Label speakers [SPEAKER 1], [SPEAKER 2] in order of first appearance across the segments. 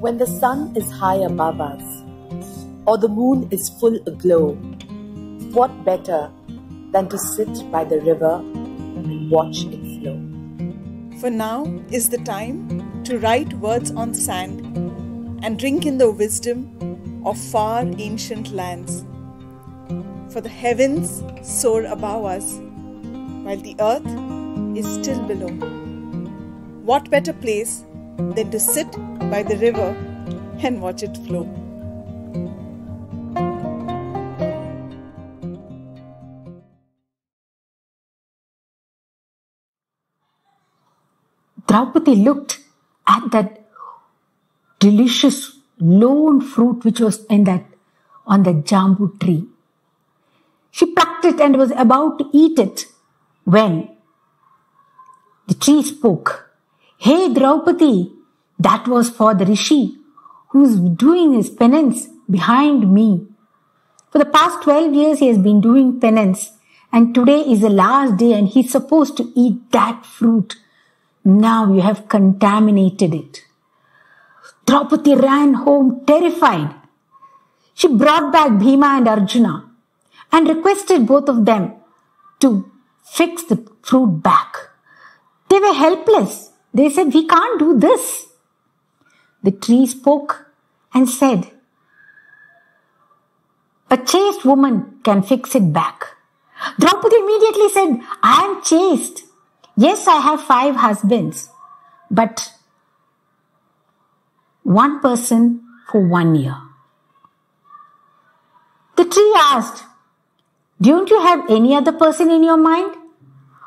[SPEAKER 1] When the sun is high above us, or the moon is full aglow, what better than to sit by the river and watch it flow?
[SPEAKER 2] For now is the time to write words on sand and drink in the wisdom of far ancient lands. For the heavens soar above us, while the earth is still below. What better place than to sit by the river and watch it flow?
[SPEAKER 3] Draupadi looked at that delicious lone fruit which was in that on the jambu tree. She plucked it and was about to eat it when the tree spoke. Hey Draupadi, that was for the rishi who's doing his penance behind me. For the past 12 years he has been doing penance and today is the last day and he's supposed to eat that fruit. Now you have contaminated it. Draupadi ran home terrified. She brought back Bhima and Arjuna and requested both of them to fix the fruit back. They were helpless. They said, We can't do this. The tree spoke and said, A chaste woman can fix it back. Draupadi immediately said, I am chaste. Yes, I have five husbands, but one person for one year. The tree asked, Don't you have any other person in your mind?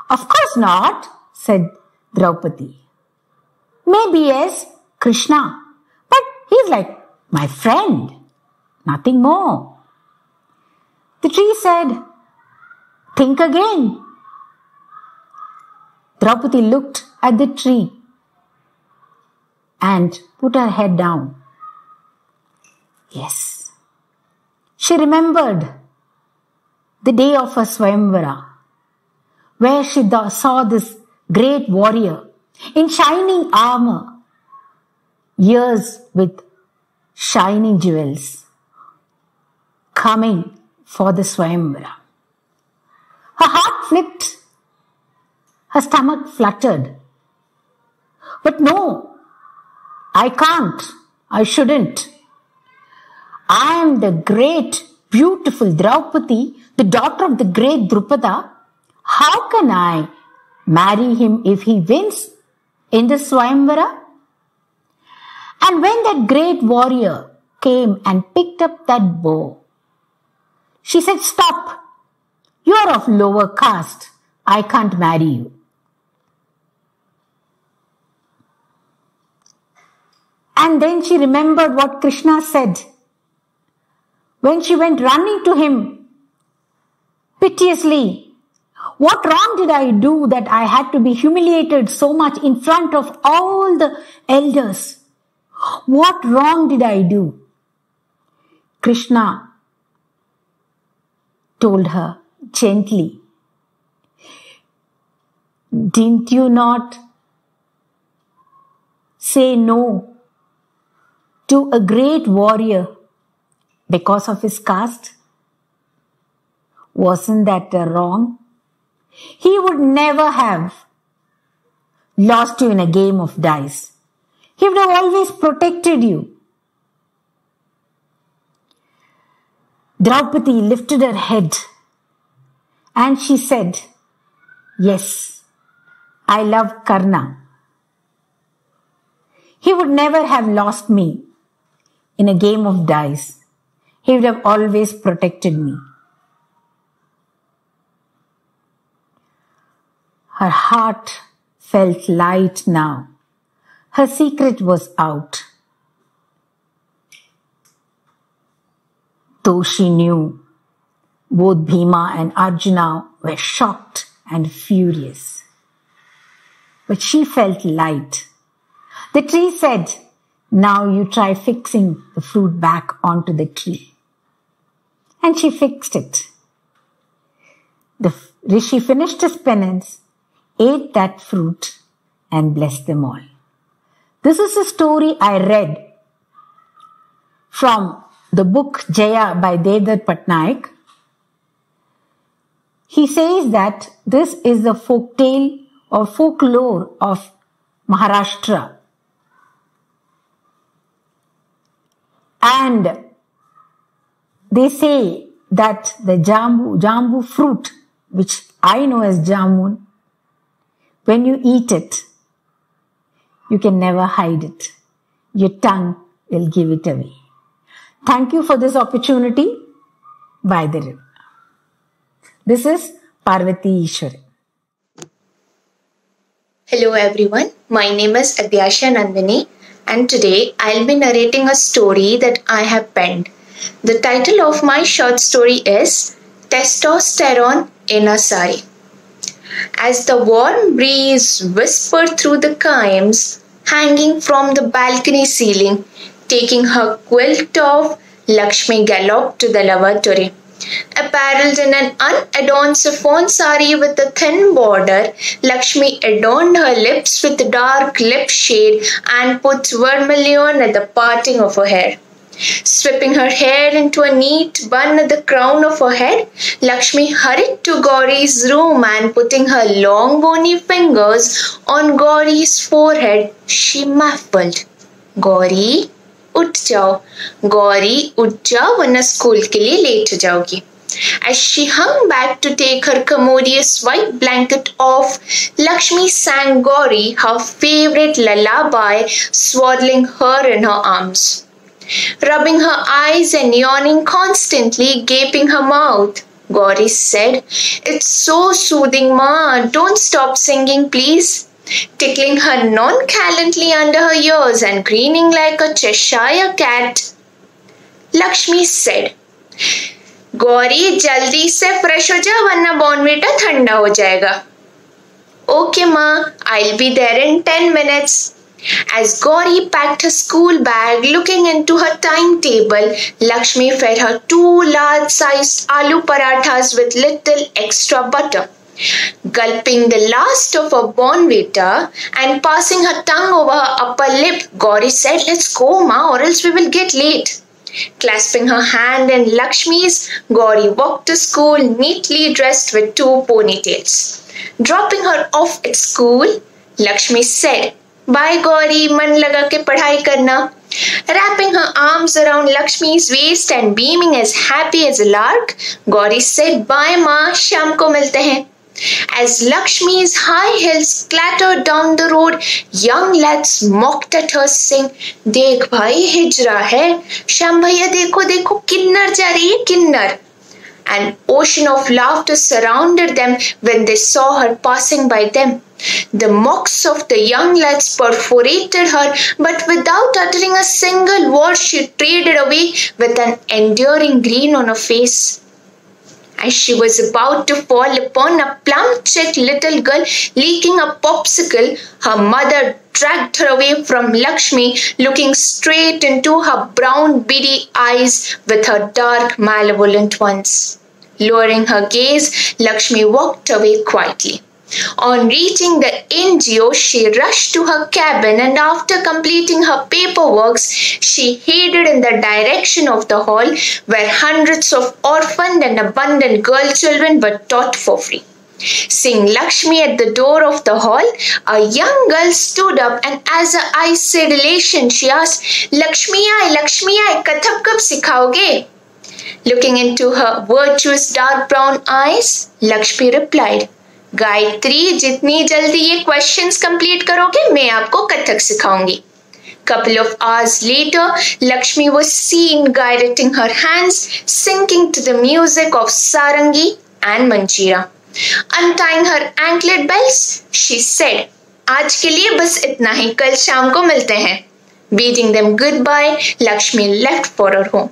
[SPEAKER 3] Of course not, said Draupadi. Maybe as Krishna, but he's like my friend, nothing more. The tree said, Think again. Draupadi looked at the tree and put her head down. Yes. She remembered the day of her Swayamvara, where she saw this great warrior in shining armor, ears with shining jewels, coming for the Swayamvara. Her heart flipped her stomach fluttered. But no, I can't. I shouldn't. I am the great, beautiful Draupadi, the daughter of the great Drupada. How can I marry him if he wins in the Swayamvara? And when that great warrior came and picked up that bow, she said, Stop! You are of lower caste. I can't marry you. And then she remembered what Krishna said when she went running to him piteously. What wrong did I do that I had to be humiliated so much in front of all the elders? What wrong did I do? Krishna told her gently, Didn't you not say no to a great warrior because of his caste? Wasn't that uh, wrong? He would never have lost you in a game of dice. He would have always protected you. Draupadi lifted her head and she said, Yes, I love Karna. He would never have lost me in a game of dice. He would have always protected me. Her heart felt light now. Her secret was out. Though she knew, both Bhima and Arjuna were shocked and furious. But she felt light. The tree said, now you try fixing the fruit back onto the tree. And she fixed it. The rishi finished his penance, ate that fruit, and blessed them all. This is a story I read from the book Jaya by Devdutt Pattanaik. He says that this is the folk tale or folklore of Maharashtra. And they say that the jambu, jambu fruit, which I know as jamun, when you eat it, you can never hide it. Your tongue will give it away. Thank you for this opportunity by the river. This is Parvathy Eswaran.
[SPEAKER 4] Hello everyone, my name is Adyasha Nandini and today I'll be narrating a story that I have penned. The title of my short story is Testosterone in a Sari. As the warm breeze whispered through the chimes hanging from the balcony ceiling, taking her quilt off, Lakshmi galloped to the lavatory. Apparelled in an unadorned chiffon sari with a thin border, Lakshmi adorned her lips with a dark lip shade and put vermilion at the parting of her hair. Sweeping her hair into a neat bun at the crown of her head, Lakshmi hurried to Gauri's room and putting her long bony fingers on Gauri's forehead, she muffled, Gauri, उठ जाओ गौरी उठ जाओ वरना school के लिए late हो जाओगी As she hung back to take her commodious white blanket off, Lakshmi sang Gauri her favorite lullaby, swaddling her in her arms. Rubbing her eyes and yawning constantly, gaping her mouth, Gauri said, It's so soothing, Ma. Don't stop singing, please tickling her nonchalantly under her ears and grinning like a Cheshire cat. Lakshmi said, Gauri जल्दी से fresh हो जा वरना Bournvita ठंडा हो जाएगा okay माँ I'll be there in 10 minutes. as Gauri packed her school bag, looking into her timetable, Lakshmi fed her two large sized aloo parathas with little extra butter. Gulping the last of her Bournvita and passing her tongue over her upper lip, Gauri said, Let's go, Ma, or else we will get late. Clasping her hand in Lakshmi's, Gauri walked to school neatly dressed with two ponytails. Dropping her off at school, Lakshmi said, Bye Gauri, man laga ke padhai karna. Wrapping her arms around Lakshmi's waist and beaming as happy as a lark, Gauri said, Bye ma, sham ko milte hain. As Lakshmi's high heels clattered down the road, young lads mocked at her saying, देख भाई हिजरा है श्याम भैया देखो देखो किन्नर जा रही है किन्नर An ocean of laughter surrounded them when they saw her passing by them. The mocks of the young lads perforated her, but without uttering a single word, she traded away with an enduring grin on her face. As she was about to fall upon a plump cheeked little girl leaking a popsicle, her mother dragged her away from Lakshmi, looking straight into her brown beady eyes with her dark malevolent ones. Lowering her gaze, Lakshmi walked away quietly. On reaching the NGO, she rushed to her cabin and after completing her paperwork, she headed in the direction of the hall where hundreds of orphaned and abandoned girl children were taught for free. Seeing Lakshmi at the door of the hall, a young girl stood up and as her eyes said elation, she asked, Lakshmi ai, Lakshmi kathak kab sikhaoge? Looking into her virtuous dark brown eyes, Lakshmi replied, Gayatri जितनी जल्दी ये questions complete करोगे मैं आपको Kathak सिखाऊँगी Couple of hours later, Lakshmi was seen guiding her hands, sinking to the music of sarangi and manjira. Untying her anklet bells, she said, आज के लिए बस इतना ही कल शाम को मिलते हैं Bidding them goodbye, Lakshmi left for her home.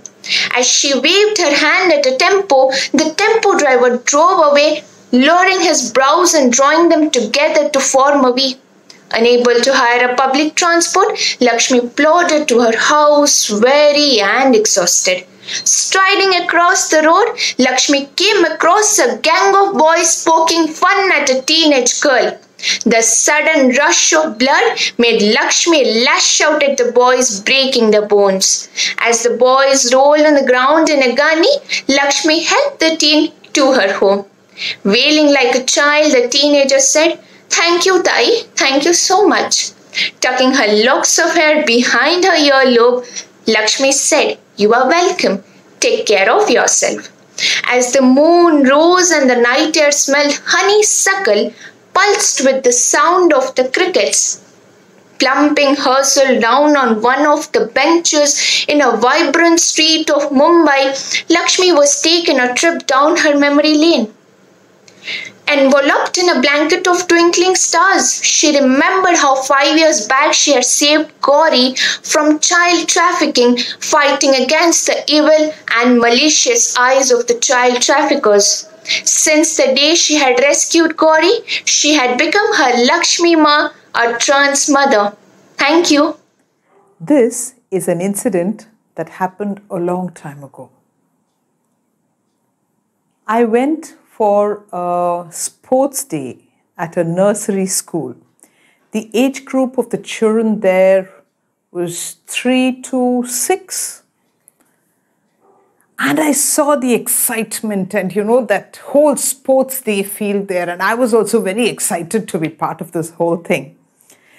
[SPEAKER 4] As she waved her hand at a tempo, the tempo driver drove away lowering his brows and drawing them together to form a V. Unable to hire a public transport, Lakshmi plodded to her house, weary and exhausted. Striding across the road, Lakshmi came across a gang of boys poking fun at a teenage girl. The sudden rush of blood made Lakshmi lash out at the boys, breaking their bones. As the boys rolled on the ground in agony, Lakshmi helped the teen to her home. Wailing like a child, the teenager said, Thank you, Tai, thank you so much. Tucking her locks of hair behind her earlobe, Lakshmi said, You are welcome. Take care of yourself. As the moon rose and the night air smelled honeysuckle, pulsed with the sound of the crickets, plumping herself down on one of the benches in a vibrant street of Mumbai, Lakshmi was taken a trip down her memory lane. Enveloped in a blanket of twinkling stars, she remembered how five years back she had saved Gauri from child trafficking, fighting against the evil and malicious eyes of the child traffickers. Since the day she had rescued Gauri, she had become her Lakshmi Ma, a trans mother. Thank you.
[SPEAKER 2] This is an incident that happened a long time ago. I went for a sports day at a nursery school. The age group of the children there was 3 to 6. And I saw the excitement and, you know, that whole sports day feel there. And I was also very excited to be part of this whole thing.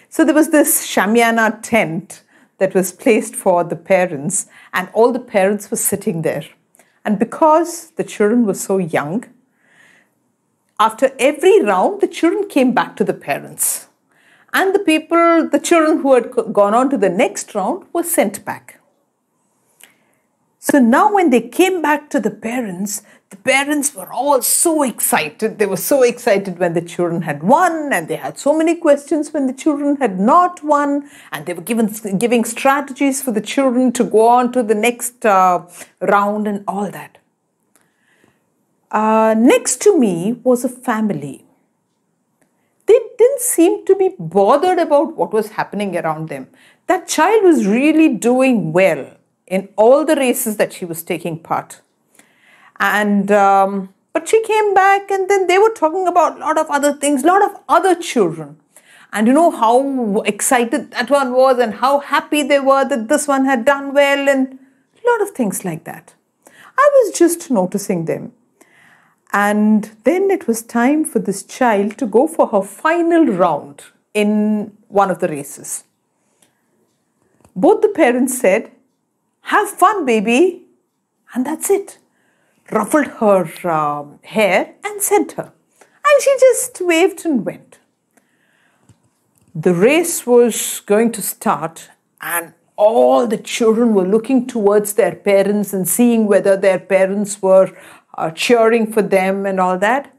[SPEAKER 2] So there was this Shamiana tent that was placed for the parents, and all the parents were sitting there. And because the children were so young, after every round, the children came back to the parents. And the people, the children who had gone on to the next round, were sent back. So now, when they came back to the parents, the parents were all so excited. They were so excited when the children had won, and they had so many questions when the children had not won, and they were given giving strategies for the children to go on to the next uh, round and all that. Uh, next to me was a family. They didn't seem to be bothered about what was happening around them. That child was really doing well in all the races that she was taking part. And um, but she came back, and then they were talking about a lot of other things, a lot of other children. And you know how excited that one was, and how happy they were that this one had done well, and a lot of things like that. I was just noticing them. And then it was time for this child to go for her final round in one of the races. Both the parents said, Have fun, baby. And that's it. Ruffled her um, hair and sent her. And she just waved and went. The race was going to start, and all the children were looking towards their parents and seeing whether their parents were uh, cheering for them and all that.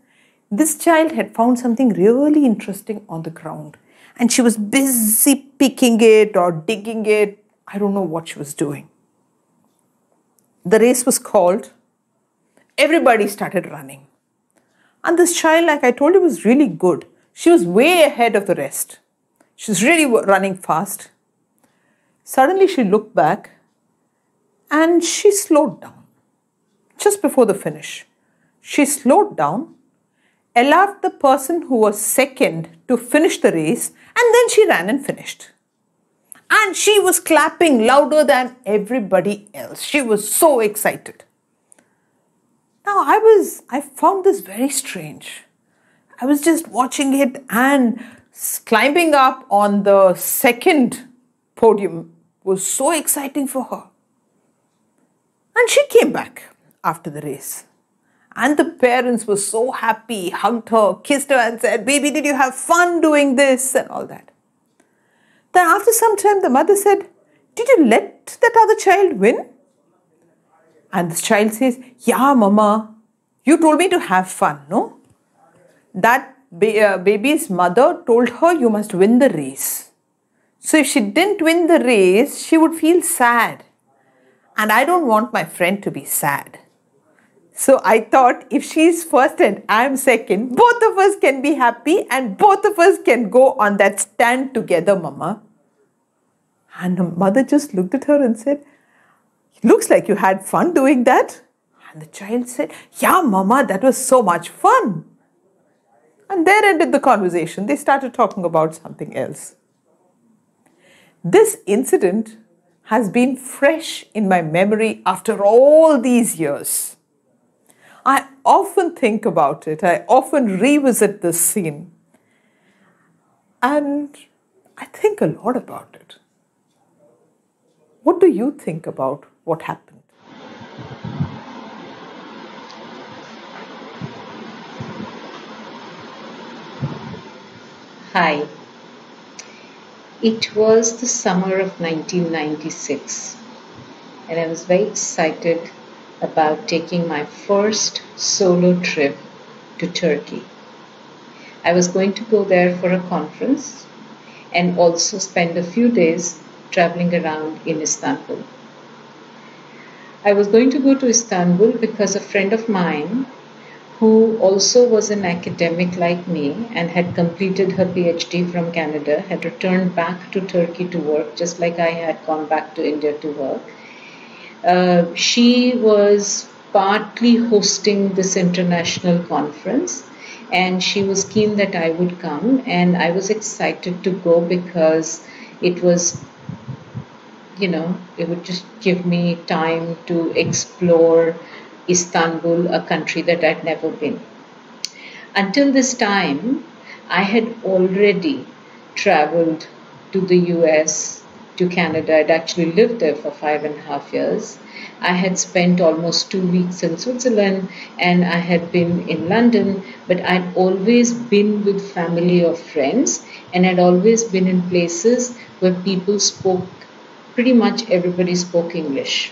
[SPEAKER 2] This child had found something really interesting on the ground and she was busy picking it or digging it. I don't know what she was doing. The race was called. Everybody started running. And this child, like I told you, was really good. She was way ahead of the rest. She was really running fast. Suddenly she looked back and she slowed down just before the finish. She slowed down, allowed the person who was second to finish the race, and then she ran and finished. And she was clapping louder than everybody else. She was so excited. Now, I was, I found this very strange. I was just watching it and climbing up on the second podium was so exciting for her. And she came back after the race. And the parents were so happy, hugged her, kissed her, and said, Baby, did you have fun doing this? and all that. Then, after some time, the mother said, Did you let that other child win? And the child says, Yeah, Mama, you told me to have fun, no? That ba- uh, baby's mother told her you must win the race. So, if she didn't win the race, she would feel sad. And I don't want my friend to be sad. So I thought if she's first and I'm second, both of us can be happy and both of us can go on that stand together, Mama. And the mother just looked at her and said, Looks like you had fun doing that. And the child said, Yeah, Mama, that was so much fun.
[SPEAKER 5] And there ended the conversation. They started talking about something else. This incident has been fresh in my memory after all these years. I often think about it, I often revisit this scene, and I think a lot about it. What do you think about what happened?
[SPEAKER 6] Hi. It was the summer of 1996, and I was very excited about taking my first solo trip to Turkey. I was going to go there for a conference and also spend a few days traveling around in Istanbul. I was going to go to Istanbul because a friend of mine who also was an academic like me and had completed her PhD from Canada, had returned back to Turkey to work, just like I had gone back to India to work. Uh, she was partly hosting this international conference and she was keen that I would come and I was excited to go because it was you know it would just give me time to explore Istanbul, a country that I'd never been. Until this time, I had already traveled to the US, to Canada. I'd actually lived there for five and a half years. I had spent almost two weeks in Switzerland and I had been in London, but I'd always been with family or friends and I'd always been in places where people spoke, pretty much everybody spoke English.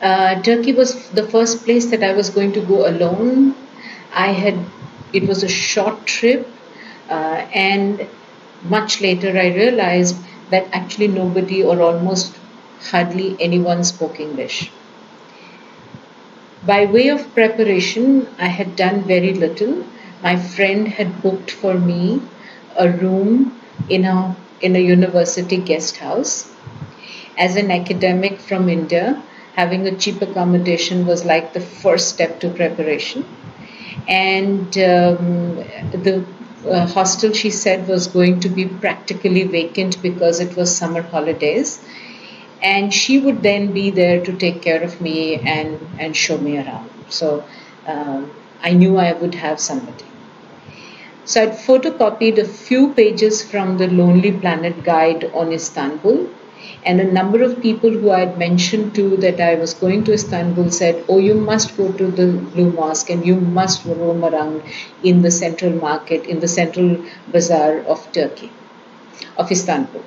[SPEAKER 6] Uh, Turkey was the first place that I was going to go alone. I had, it was a short trip, uh, and much later I realized that actually nobody or almost hardly anyone spoke English. By way of preparation, I had done very little. My friend had booked for me a room in a in a university guest house. As an academic from India, having a cheap accommodation was like the first step to preparation. And um, the uh, hostel, she said, was going to be practically vacant because it was summer holidays. And she would then be there to take care of me and, and show me around. So um, I knew I would have somebody. So I'd photocopied a few pages from the Lonely Planet guide on Istanbul and a number of people who I had mentioned to that I was going to Istanbul said, Oh, you must go to the Blue Mosque and you must roam around in the central market, in the central bazaar of Turkey, of Istanbul.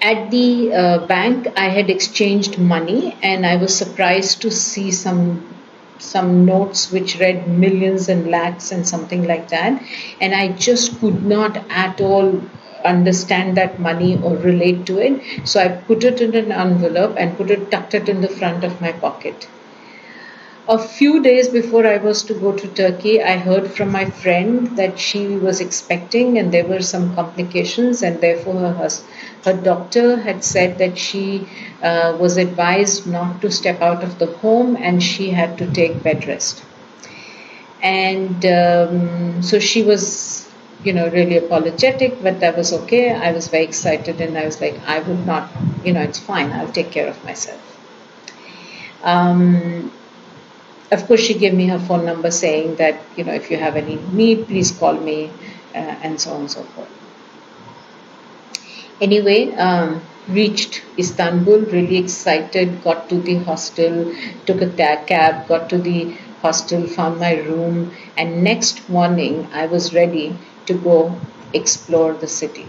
[SPEAKER 6] At the uh, bank, I had exchanged money and I was surprised to see some some notes which read millions and lakhs and something like that and i just could not at all understand that money or relate to it. So I put it in an envelope and put it tucked it in the front of my pocket. A few days before I was to go to Turkey, I heard from my friend that she was expecting and there were some complications, and therefore her, her doctor had said that she uh, was advised not to step out of the home and she had to take bed rest. And um, so she was you know, really apologetic, but that was okay. I was very excited and I was like, I would not, you know, it's fine. I'll take care of myself. Um, of course, she gave me her phone number saying that, you know, if you have any need, please call me, uh, and so on and so forth. Anyway, um, reached Istanbul, really excited, got to the hostel, took a cab, got to the hostel, found my room, and next morning I was ready to go explore the city.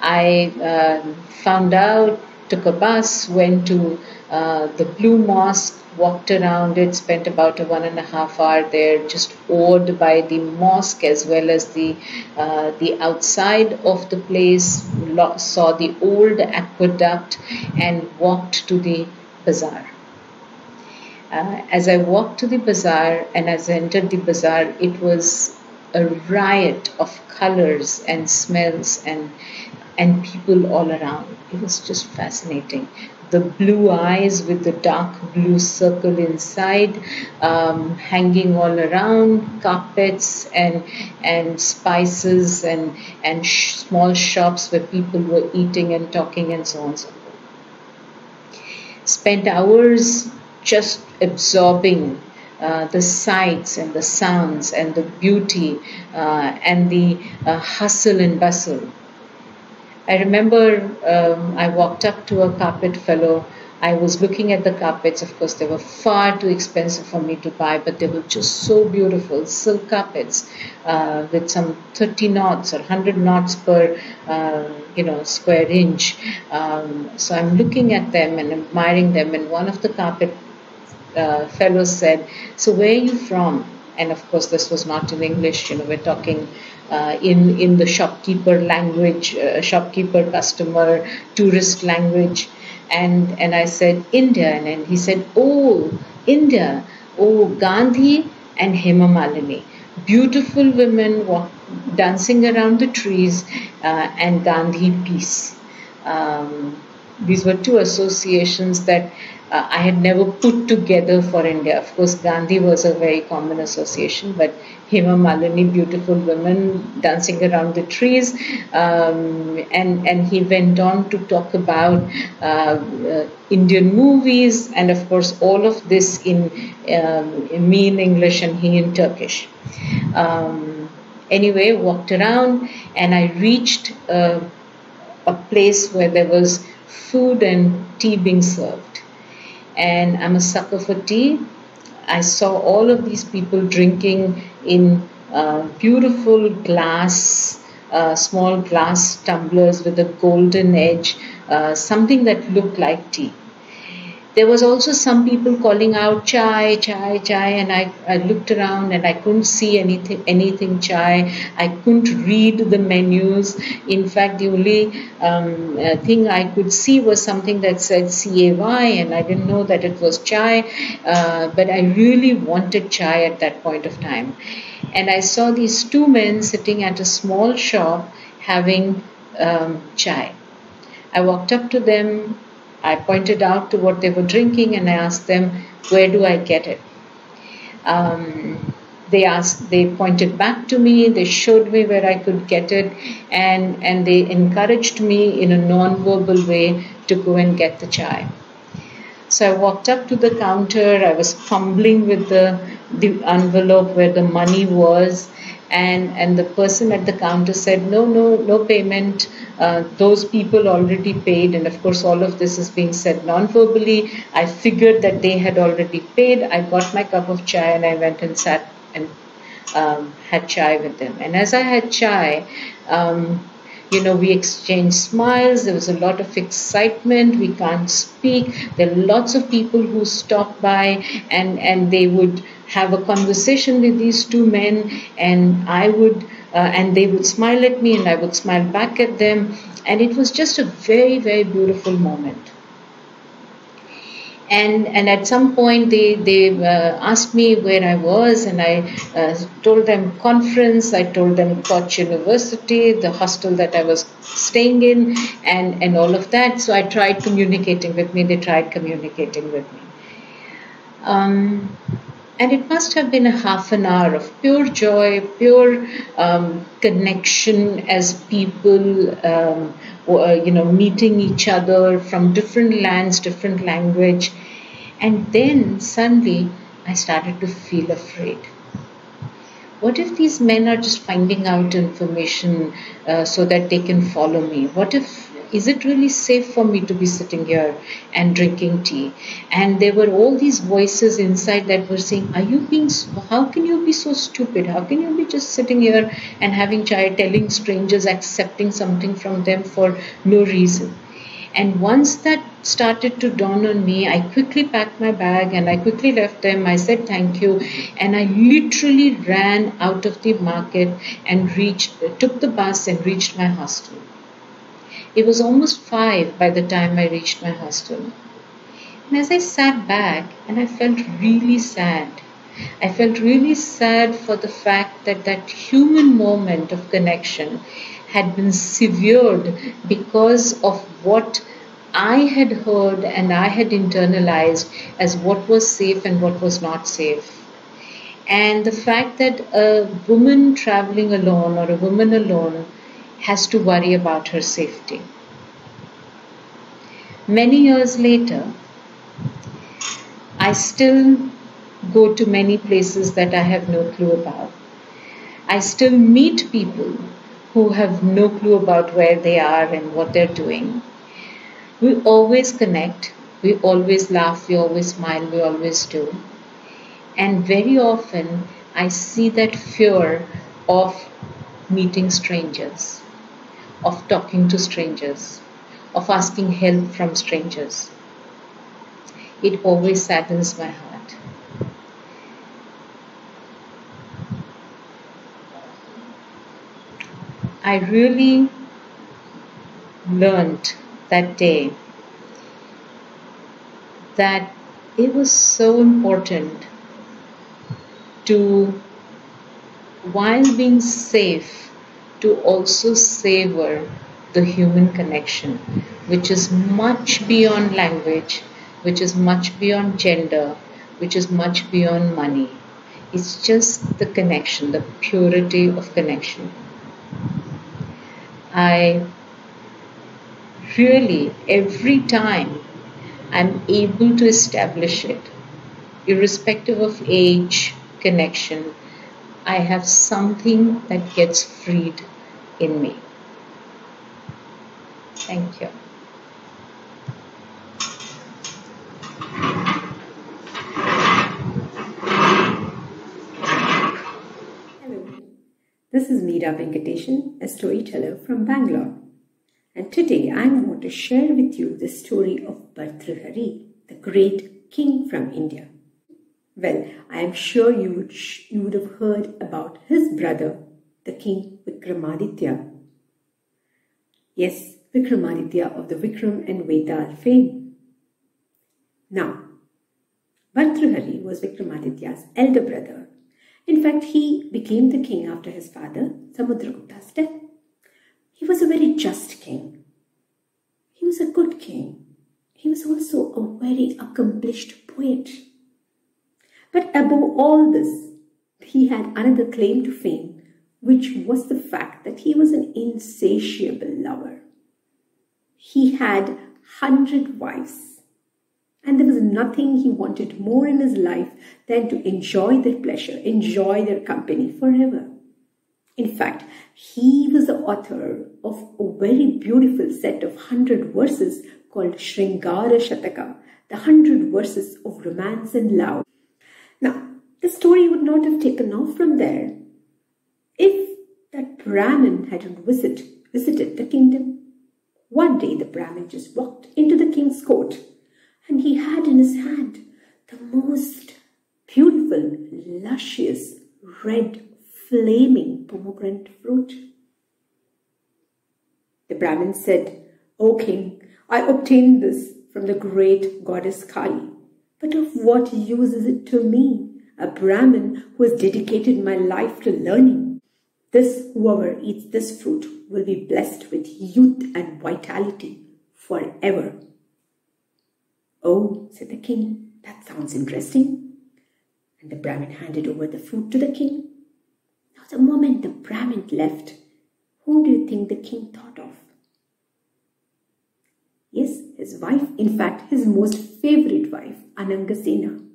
[SPEAKER 6] I uh, found out, took a bus, went to uh, the Blue Mosque, walked around it, spent about a one and a half hour there, just awed by the mosque as well as the uh, the outside of the place. Saw the old aqueduct and walked to the bazaar. Uh, as I walked to the bazaar and as I entered the bazaar, it was a riot of colors and smells and and people all around. It was just fascinating. the blue eyes with the dark blue circle inside, um, hanging all around, carpets and and spices and and sh- small shops where people were eating and talking and so on and so forth. Spent hours just absorbing uh, the sights and the sounds and the beauty uh, and the uh, hustle and bustle I remember um, I walked up to a carpet fellow. I was looking at the carpets. Of course, they were far too expensive for me to buy, but they were just so beautiful silk carpets uh, with some 30 knots or 100 knots per uh, you know square inch. Um, so I'm looking at them and admiring them. And one of the carpet uh, fellows said, "So where are you from?" And of course, this was not in English. You know, we're talking uh, in in the shopkeeper language, uh, shopkeeper customer tourist language, and and I said India, and, and he said, oh India, oh Gandhi and Hema Malini, beautiful women walk, dancing around the trees, uh, and Gandhi peace. Um, these were two associations that uh, I had never put together for India. Of course, Gandhi was a very common association, but Hema Malini, beautiful women dancing around the trees. Um, and, and he went on to talk about uh, uh, Indian movies, and of course, all of this in, um, in me in English and he in Turkish. Um, anyway, walked around and I reached uh, a place where there was food and tea being served. And I'm a sucker for tea. I saw all of these people drinking in uh, beautiful glass, uh, small glass tumblers with a golden edge, uh, something that looked like tea there was also some people calling out chai chai chai and I, I looked around and i couldn't see anything anything chai. I couldn't read the menus. In fact the only um, uh, thing i could see was something that said cay and i didn't know that it was chai uh, but i really wanted chai at that point of time. And i saw these two men sitting at a small shop having um, chai. I walked up to them I pointed out to what they were drinking and I asked them, Where do I get it? Um, they asked, they pointed back to me, they showed me where I could get it, and, and they encouraged me in a non-verbal way to go and get the chai. So I walked up to the counter, I was fumbling with the, the envelope where the money was, and and the person at the counter said no no no payment. Uh, those people already paid. And of course all of this is being said non-verbally. I figured that they had already paid. I got my cup of chai and i went and sat and um, had chai with them. And as i had chai um, you know we exchanged smiles. There was a lot of excitement. We can't speak. There are lots of people who stopped by and and they would have a conversation with these two men, and I would, uh, and they would smile at me, and I would smile back at them, and it was just a very, very beautiful moment. And and at some point they they uh, asked me where I was, and I uh, told them conference. I told them Koch University, the hostel that I was staying in, and and all of that. So I tried communicating with me. They tried communicating with me. Um, and it must have been a half an hour of pure joy, pure um, connection as people, um, uh, you know, meeting each other from different lands, different language. And then suddenly I started to feel afraid. What if these men are just finding out information uh, so that they can follow me? What if is it really safe for me to be sitting here and drinking tea? And there were all these voices inside that were saying, Are you being, how can you be so stupid? How can you be just sitting here and having chai, telling strangers, accepting something from them for no reason? And once that started to dawn on me, I quickly packed my bag and I quickly left them. I said thank you. And I literally ran out of the market and reached, took the bus and reached my hostel. It was almost five by the time I reached my hostel. And as I sat back, and I felt really sad. I felt really sad for the fact that that human moment of connection had been severed because of what I had heard and I had internalized as what was safe and what was not safe. And the fact that a woman traveling alone or a woman alone has to worry about her safety. Many years later, I still go to many places that I have no clue about. I still meet people who have no clue about where they are and what they're doing. We always connect, we always laugh, we always smile, we always do. And very often I see that fear of meeting strangers, of talking to strangers, of asking help from strangers. It always saddens my heart. I really learned that day that it was so important to, while being safe, to also savor the human connection, which is much beyond language, which is much beyond gender, which is much beyond money. It's just the connection, the purity of connection. I really, every time I'm able to establish it, irrespective of age, connection, I have something that gets freed in me. Thank you.
[SPEAKER 7] Hello, this is Meera Venkatesan, a storyteller from Bangalore. And today I want to share with you the story of Bhartrihari, the great king from India. Well, I am sure you would, you would have heard about his brother, the king Vikramaditya. Yes, Vikramaditya of the Vikram and Vetal fame. Now, Bhartrihari was Vikramaditya's elder brother. In fact, he became the king after his father, Samudragupta's death. He was a very just king. He was a good king. He was also a very accomplished poet. But above all this, he had another claim to fame, which was the fact that he was an insatiable lover. He had hundred wives, and there was nothing he wanted more in his life than to enjoy their pleasure, enjoy their company forever. In fact, he was the author of a very beautiful set of hundred verses called Shringara Shataka, the hundred verses of romance and love. Now, the story would not have taken off from there that Brahmin hadn't visit, visited the kingdom. One day the Brahmin just walked into the king's court and he had in his hand the most beautiful, luscious, red, flaming pomegranate fruit. The Brahmin said, O king, I obtained this from the great goddess Kali. But of what use is it to me, a Brahmin who has dedicated my life to learning? This, whoever eats this fruit, will be blessed with youth and vitality forever. Oh, said the king, that sounds interesting. And the Brahmin handed over the fruit to the king. Now, the moment the Brahmin left, whom do you think the king thought of? Yes, his wife, in fact, his most favorite wife, Anangasena.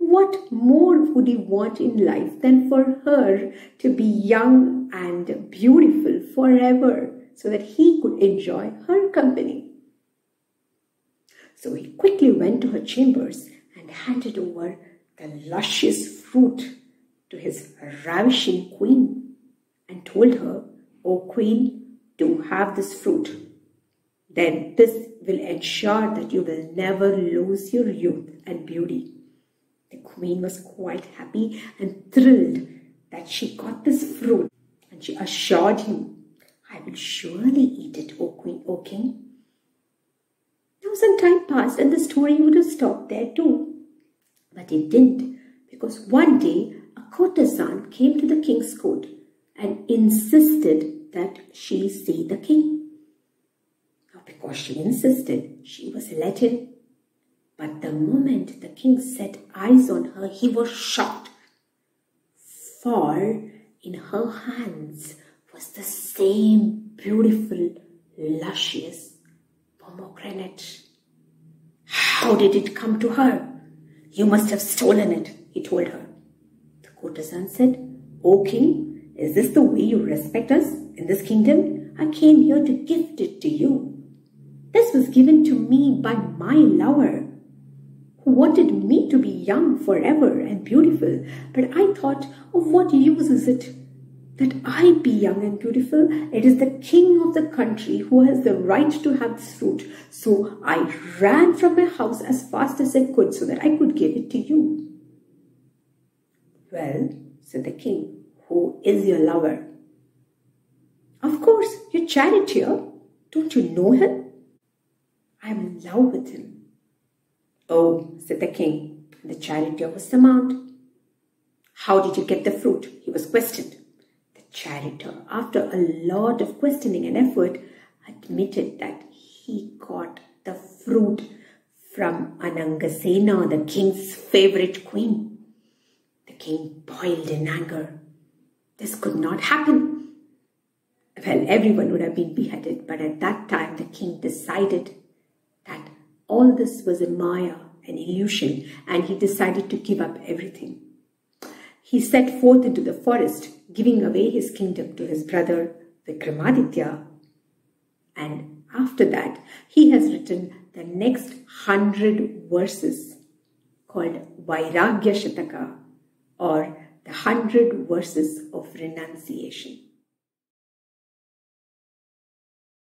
[SPEAKER 7] What more would he want in life than for her to be young and beautiful forever so that he could enjoy her company? So he quickly went to her chambers and handed over the luscious fruit to his ravishing queen and told her, O queen, do have this fruit. Then this will ensure that you will never lose your youth and beauty. The queen was quite happy and thrilled that she got this fruit, and she assured him, I will surely eat it, O queen, O king. Now some time passed and the story would have stopped there too. But it didn't, because one day a courtesan came to the king's court and insisted that she see the king. But because she insisted, she was let in. But the moment the king set eyes on her, he was shocked. For in her hands was the same beautiful, luscious pomegranate. How did it come to her? You must have stolen it, he told her. The courtesan said, O king, is this the way you respect us in this kingdom? I came here to gift it to you. This was given to me by my lover, wanted me to be young forever and beautiful. But I thought, of what use is it that I be young and beautiful? It is the king of the country who has the right to have this fruit. So I ran from my house as fast as I could so that I could give it to you. Well, said the king, who is your lover? Of course, your charioteer. Don't you know him? I am in love with him. Oh, said the king. The charioteer was summoned. How did you get the fruit? He was questioned. The charioteer, after a lot of questioning and effort, admitted that he got the fruit from Anangasena, the king's favorite queen. The king boiled in anger. This could not happen. Well, everyone would have been beheaded, but at that time the king decided all this was a maya, an illusion, and he decided to give up everything. He set forth into the forest, giving away his kingdom to his brother Vikramaditya. And after that, he has written the next hundred verses called Vairagya Shataka or the hundred verses of renunciation.